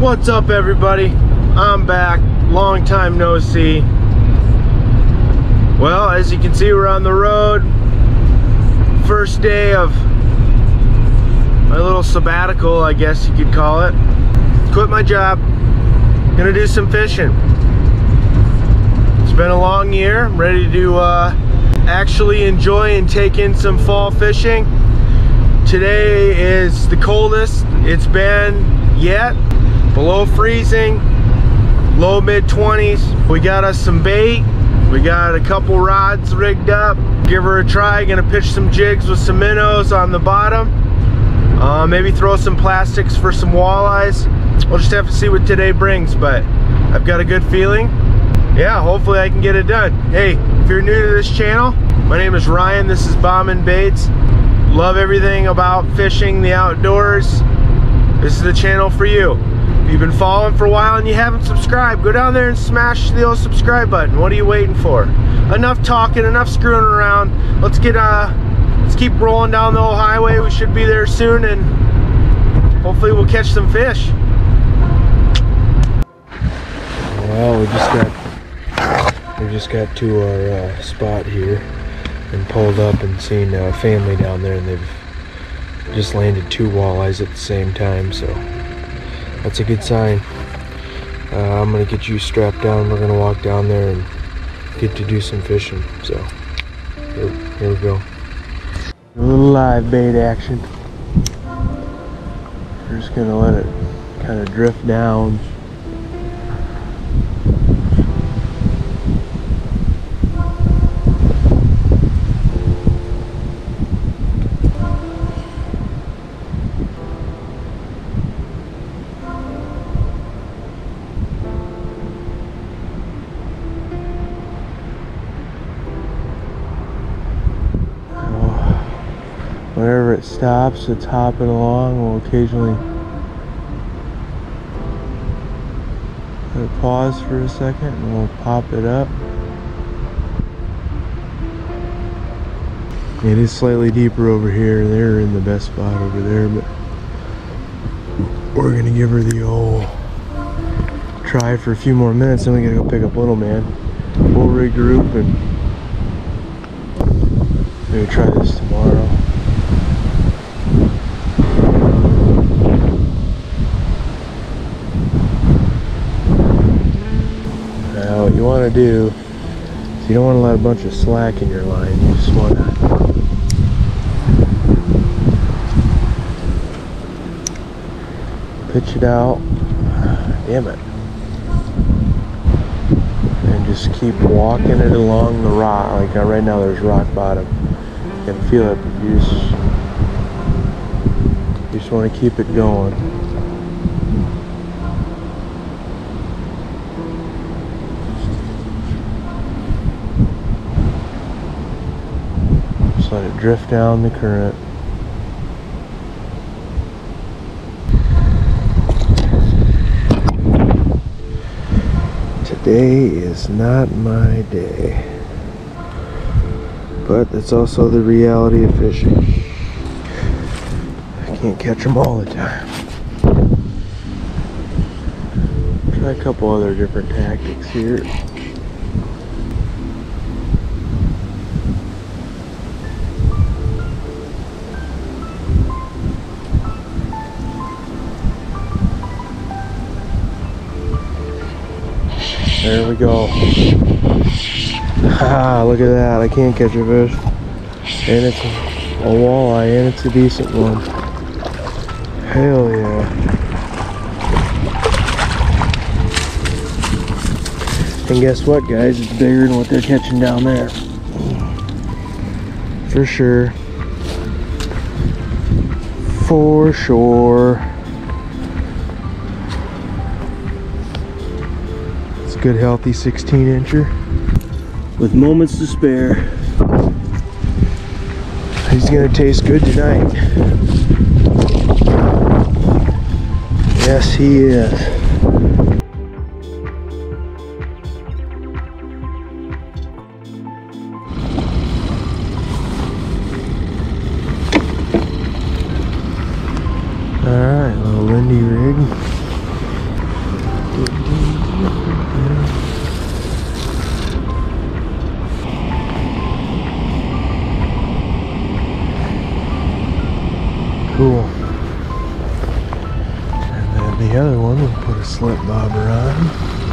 What's up everybody? I'm back. Long time no see. Well, as you can see, we're on the road. First day of my little sabbatical, I guess you could call it. Quit my job. Gonna do some fishing. It's been a long year. I'm ready to uh, actually enjoy and take in some fall fishing. Today is the coldest it's been yet. Below freezing, low mid 20s. We got us some bait. We got a couple rods rigged up. Give her a try. Gonna pitch some jigs with some minnows on the bottom. Uh, maybe throw some plastics for some walleyes. We'll just have to see what today brings, but I've got a good feeling. Yeah, hopefully I can get it done. Hey, if you're new to this channel, my name is Ryan. This is Bombn Baits. Love everything about fishing, the outdoors. This is the channel for you. You've been following for a while and you haven't subscribed, go down there and smash the old subscribe button. What are you waiting for? Enough talking, enough screwing around. Let's get uh let's keep rolling down the old highway. We should be there soon and hopefully we'll catch some fish. Well, we just got we just got to our uh, spot here and pulled up and seen a family down there and they've just landed two walleyes at the same time so that's a good sign. Uh, I'm gonna get you strapped down. We're gonna walk down there and get to do some fishing. So here, here we go. A little live bait action. We're just gonna let it kind of drift down it stops it's hopping along we'll occasionally pause for a second and we'll pop it up. It is slightly deeper over here. They're in the best spot over there but we're gonna give her the old try for a few more minutes then we gotta go pick up little man. We'll regroup and maybe try this tomorrow Now what you want do is you don't want to let a bunch of slack in your line. You just want to pitch it out. Damn it. And just keep walking it along the rock. Like uh, right now there's rock bottom. You can feel it, you just, you just want to keep it going. Just let it drift down the current. Today is not my day. But it's also the reality of fishing. I can't catch them all the time. Try a couple other different tactics here. There we go. Ah, look at that. I can't catch a fish. And it's a walleye, and it's a decent one. Hell yeah. And guess what, guys? It's bigger than what they're catching down there. For sure. For sure. Good, healthy 16 incher with moments to spare. He's gonna taste good tonight. Yes, he is. Alright, little Lindy rig. cool. And then the other one, we'll put a slip bobber on.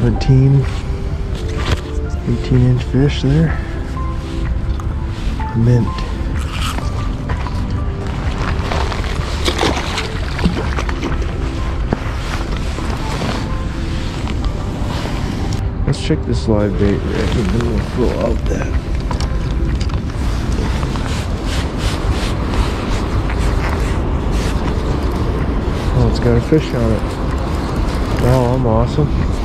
17, 18 inch fish there. Mint. Let's check this live bait rig and then we'll pull out that. Oh, it's got a fish on it. Oh, I'm awesome.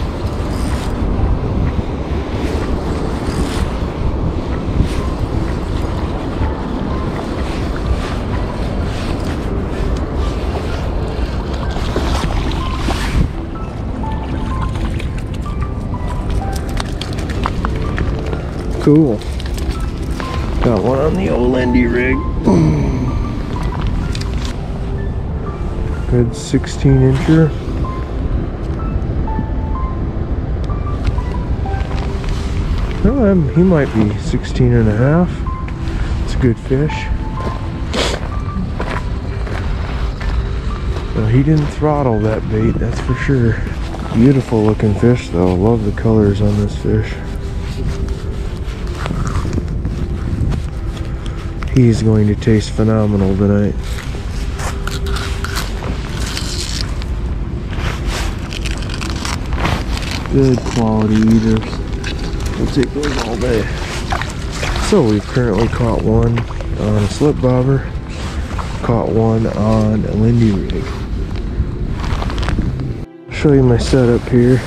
Cool. Got one on the old Lindy rig. Good 16 incher. Oh, um, he might be 16 and a half. It's a good fish. Well, he didn't throttle that bait, that's for sure. Beautiful looking fish though. Love the colors on this fish. He's going to taste phenomenal tonight. Good quality eaters. We'll take those all day. So we've currently caught one on a slip bobber, caught one on a Lindy rig. show you my setup here.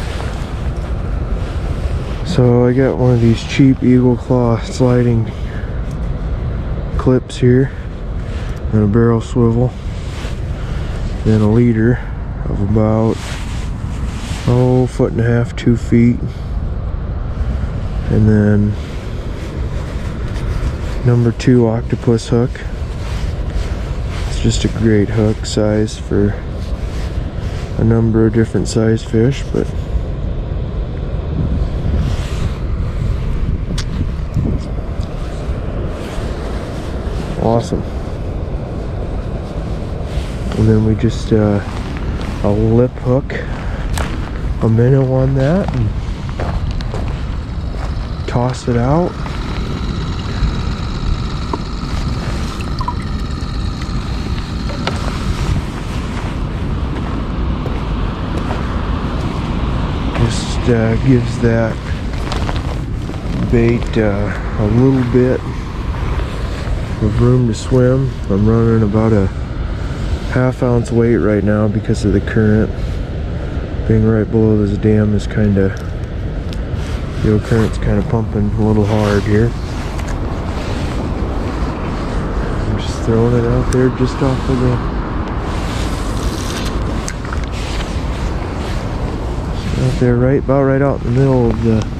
So I got one of these cheap Eagle Claw sliding clips here. And a barrel swivel. Then a leader of about oh foot and a half two feet. And then number two octopus hook. It's just a great hook size for a number of different size fish but awesome. And then we just uh, a lip hook, a minnow on that, and toss it out. Just uh, gives that bait uh, a little bit of room to swim. I'm running about a half ounce weight right now because of the current. Being right below this dam is kind of, the old current's kind of pumping a little hard here. I'm just throwing it out there just off of the out there right about right out in the middle of the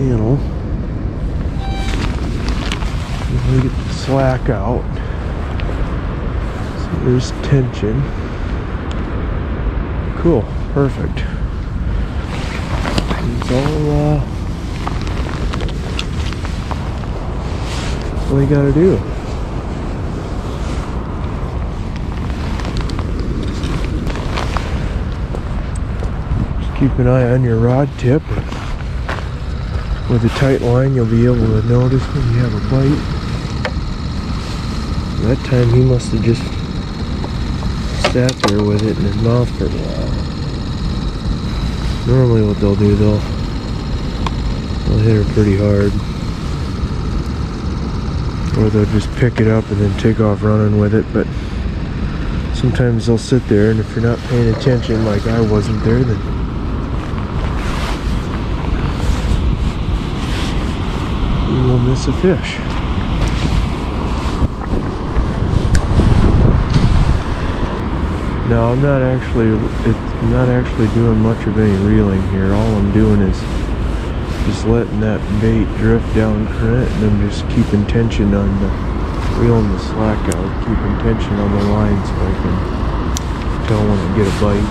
channel. Get the slack out. So there's tension. Cool, perfect. It's all uh, all you gotta do. Just keep an eye on your rod tip with a tight line you'll be able to notice when you have a bite. That time he must have just sat there with it in his mouth for a while. Normally what they'll do they'll they'll hit her pretty hard. Or they'll just pick it up and then take off running with it, but sometimes they'll sit there and if you're not paying attention like I wasn't there then you will miss a fish. No, I'm not actually. It, I'm not actually doing much of any reeling here. All I'm doing is just letting that bait drift down current, and I'm just keeping tension on the reeling the slack out, keeping tension on the line so I can tell when I get a bite.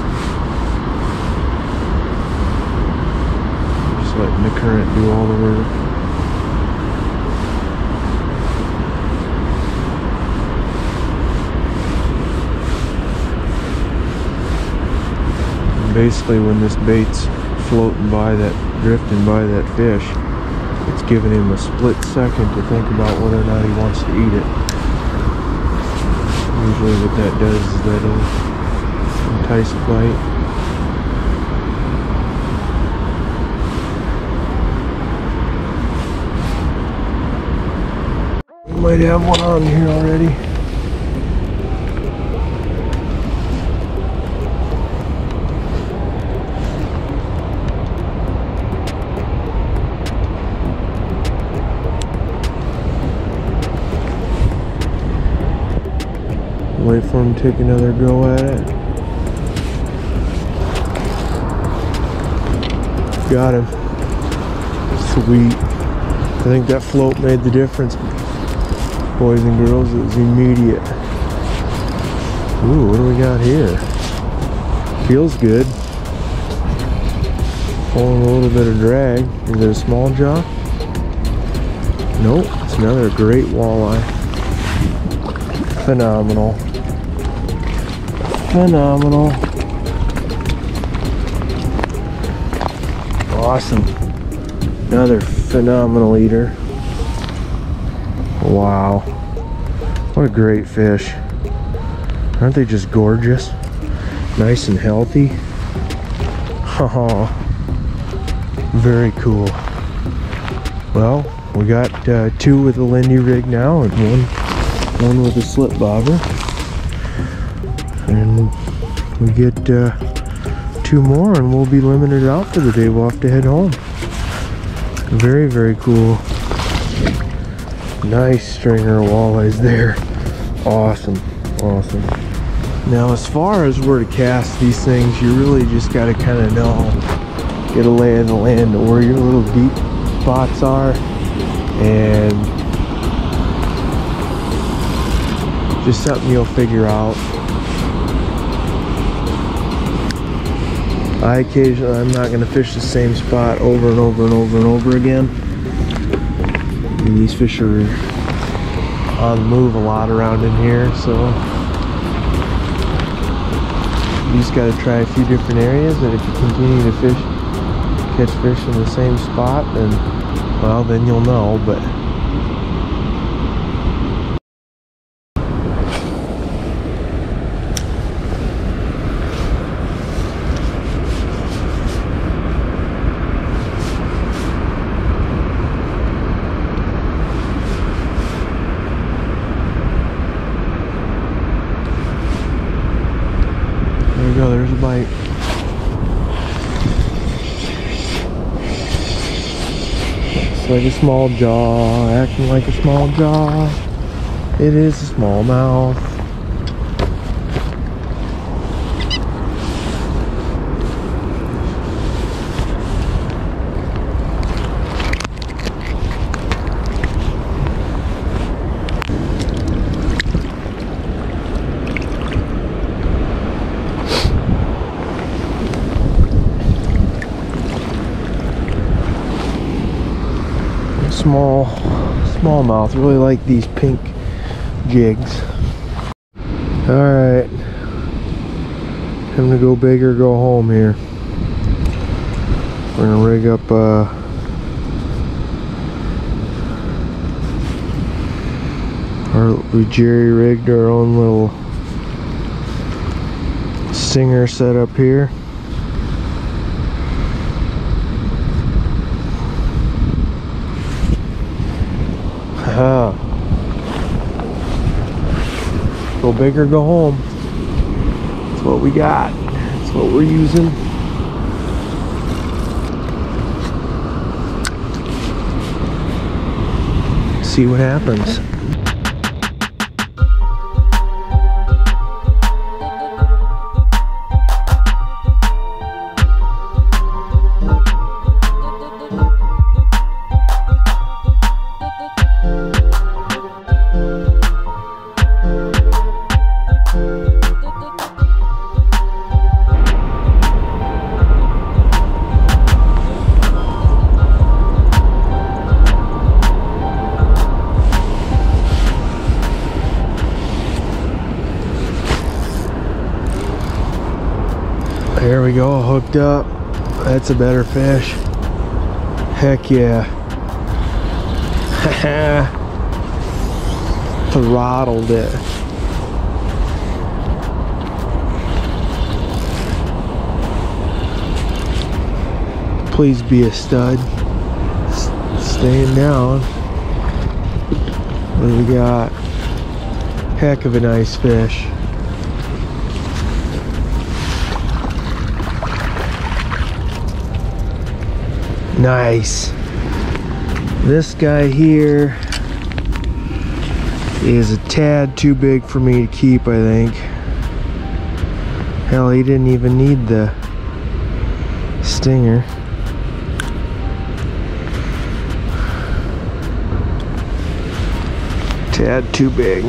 Just letting the current do all the work. Basically when this bait's floating by that, drifting by that fish, it's giving him a split second to think about whether or not he wants to eat it. Usually what that does is that'll entice a bite. might have one on here already. Wait for him to take another go at it. Got him. Sweet. I think that float made the difference. Boys and girls, it was immediate. Ooh, what do we got here? Feels good. Pulling a little bit of drag. Is it a small jaw? Nope, it's another great walleye. Phenomenal phenomenal. Awesome. Another phenomenal eater. Wow. What a great fish. Aren't they just gorgeous? Nice and healthy. Oh, very cool. Well, we got uh, two with a Lindy rig now and one, one with a slip bobber and we get uh, two more and we'll be limited out for the day. We'll have to head home. Very very cool. Nice stringer walleyes there. Awesome. Awesome. Now as far as where to cast these things you really just got to kind of know get a lay of the land where your little deep spots are and just something you'll figure out I occasionally, I'm not going to fish the same spot over and over and over and over again. these fish are on the move a lot around in here, so you just got to try a few different areas and if you continue to fish, catch fish in the same spot, then, well, then you'll know, but bite. It's like a small jaw, acting like a small jaw. It is a small mouth. small smallmouth. Really like these pink jigs. Alright. I'm gonna go big or go home here. We're gonna rig up uh, our we jerry rigged our own little stinger set up here. Go big or go home. That's what we got. That's what we're using. See what happens. There we go, hooked up. That's a better fish. Heck yeah. Throttled it. Please be a stud. S staying down. What do we got? Heck of a nice fish. Nice. This guy here is a tad too big for me to keep, I think. Hell, he didn't even need the stinger. Tad too big.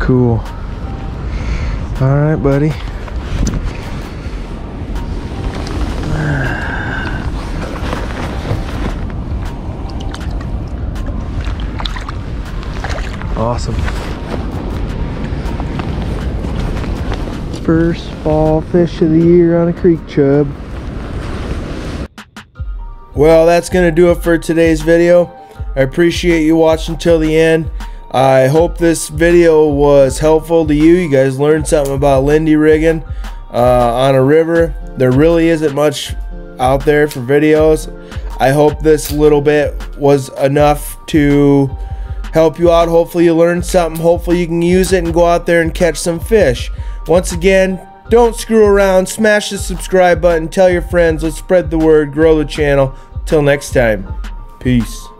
Cool. All right, buddy. Awesome. First fall fish of the year on a creek chub. Well, that's going to do it for today's video. I appreciate you watching till the end. I hope this video was helpful to you. You guys learned something about Lindy rigging uh, on a river. There really isn't much out there for videos. I hope this little bit was enough to help you out. Hopefully, you learned something. Hopefully, you can use it and go out there and catch some fish. Once again, don't screw around. Smash the subscribe button. Tell your friends. Let's spread the word. Grow the channel. Till next time. Peace.